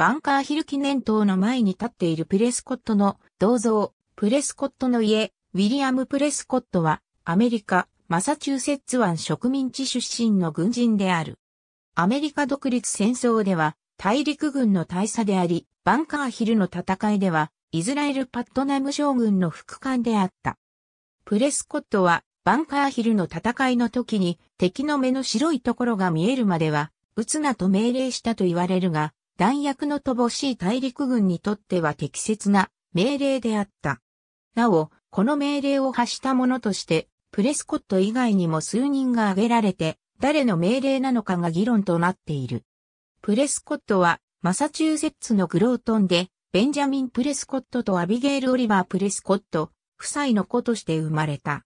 バンカーヒル記念塔の前に立っているプレスコットの銅像、プレスコットの家、ウィリアム・プレスコットは、アメリカ、マサチューセッツ湾植民地出身の軍人である。アメリカ独立戦争では、大陸軍の大佐であり、バンカーヒルの戦いでは、イスラエル・パットナム将軍の副官であった。プレスコットは、バンカーヒルの戦いの時に、敵の目の白いところが見えるまでは、撃つなと命令したと言われるが、弾薬の乏しい大陸軍にとっては適切な命令であった。なお、この命令を発した者として、プレスコット以外にも数人が挙げられて、誰の命令なのかが議論となっている。プレスコットは、マサチューセッツのグロートンで、ベンジャミン・プレスコットとアビゲール・オリバー・プレスコット、夫妻の子として生まれた。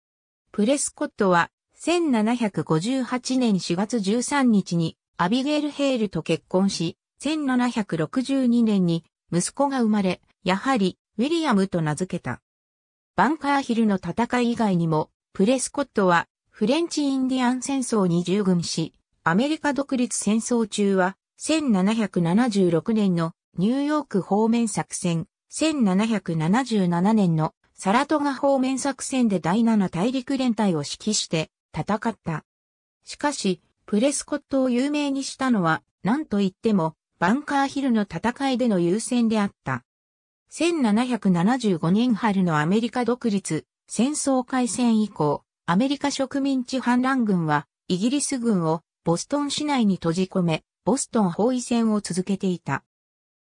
プレスコットは、1758年4月13日に、アビゲール・ヘールと結婚し、1762年に息子が生まれ、やはりウィリアムと名付けた。バンカーヒルの戦い以外にも、プレスコットはフレンチ・インディアン戦争に従軍し、アメリカ独立戦争中は1776年のニューヨーク方面作戦、1777年のサラトガ方面作戦で第7大陸連隊を指揮して戦った。しかし、プレスコットを有名にしたのは、何と言っても、バンカーヒルの戦いでの優先であった。1775年春のアメリカ独立、戦争開戦以降、アメリカ植民地反乱軍は、イギリス軍をボストン市内に閉じ込め、ボストン包囲戦を続けていた。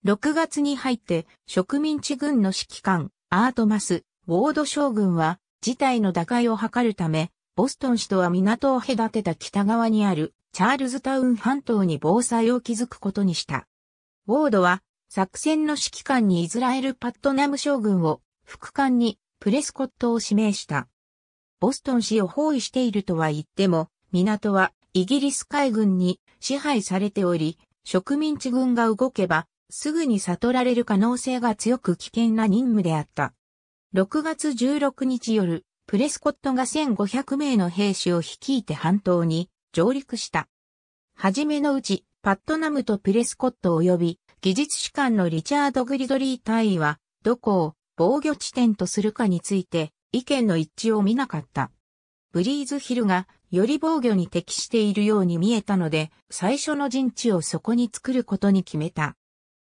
6月に入って植民地軍の指揮官、アートマス、ウォード将軍は、事態の打開を図るため、ボストン市とは港を隔てた北側にあるチャールズタウン半島に防災を築くことにした。ウォードは作戦の指揮官にイスラエル・パットナム将軍を、副官にプレスコットを指名した。ボストン市を包囲しているとは言っても、港はイギリス海軍に支配されており、植民地軍が動けば、すぐに悟られる可能性が強く危険な任務であった。6月16日夜、プレスコットが1500名の兵士を率いて半島に上陸した。はじめのうち、パットナムとプレスコット及び、技術士官のリチャード・グリドリー隊員は、どこを防御地点とするかについて、意見の一致を見なかった。ブリーズヒルが、より防御に適しているように見えたので、最初の陣地をそこに作ることに決めた。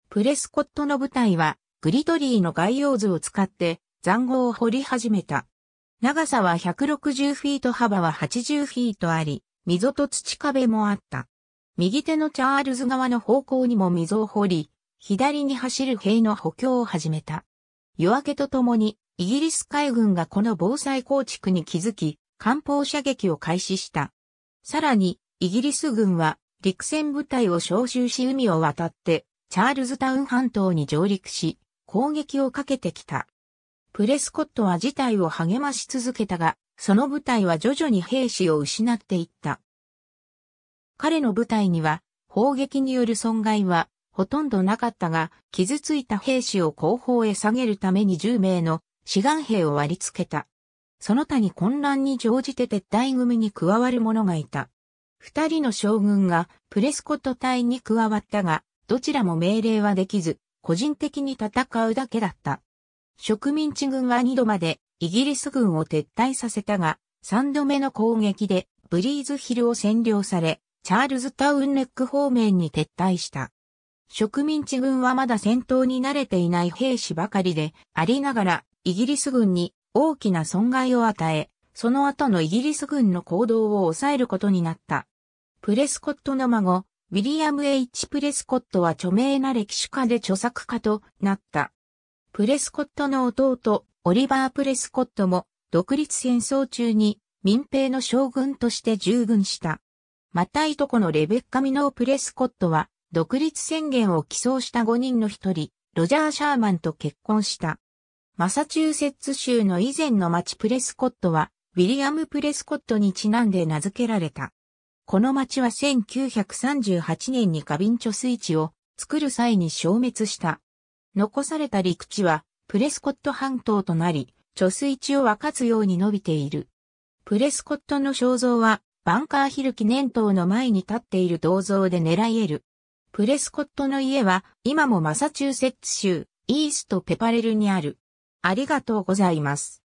プレスコットの部隊は、グリドリーの概要図を使って、残壕を掘り始めた。長さは160フィート幅は80フィートあり、溝と土壁もあった。右手のチャールズ側の方向にも溝を掘り、左に走る兵の補強を始めた。夜明けとともに、イギリス海軍がこの防災構築に気づき、艦砲射撃を開始した。さらに、イギリス軍は陸戦部隊を召集し海を渡って、チャールズタウン半島に上陸し、攻撃をかけてきた。プレスコットは事態を励まし続けたが、その部隊は徐々に兵士を失っていった。彼の部隊には砲撃による損害はほとんどなかったが、傷ついた兵士を後方へ下げるために10名の志願兵を割り付けた。その他に混乱に乗じて撤退組に加わる者がいた。二人の将軍がプレスコット隊に加わったが、どちらも命令はできず、個人的に戦うだけだった。植民地軍は2度までイギリス軍を撤退させたが、3度目の攻撃でブリーズヒルを占領され、チャールズタウンネック方面に撤退した。植民地軍はまだ戦闘に慣れていない兵士ばかりでありながら、イギリス軍に大きな損害を与え、その後のイギリス軍の行動を抑えることになった。プレスコットの孫、ウィリアム・ H・ プレスコットは著名な歴史家で著作家となった。プレスコットの弟、オリバー・プレスコットも独立戦争中に民兵の将軍として従軍した。またいとこのレベッカ・ミノー・プレスコットは独立宣言を起草した5人の一人、ロジャー・シャーマンと結婚した。マサチューセッツ州の以前の町プレスコットは、ウィリアム・プレスコットにちなんで名付けられた。この町は1938年に花瓶貯水池を作る際に消滅した。残された陸地はプレスコット半島となり、貯水池を分かつように伸びている。プレスコットの肖像は、バンカーヒル記念塔の前に立っている銅像で狙える。プレスコットの家は今もマサチューセッツ州イーストペパレルにある。ありがとうございます。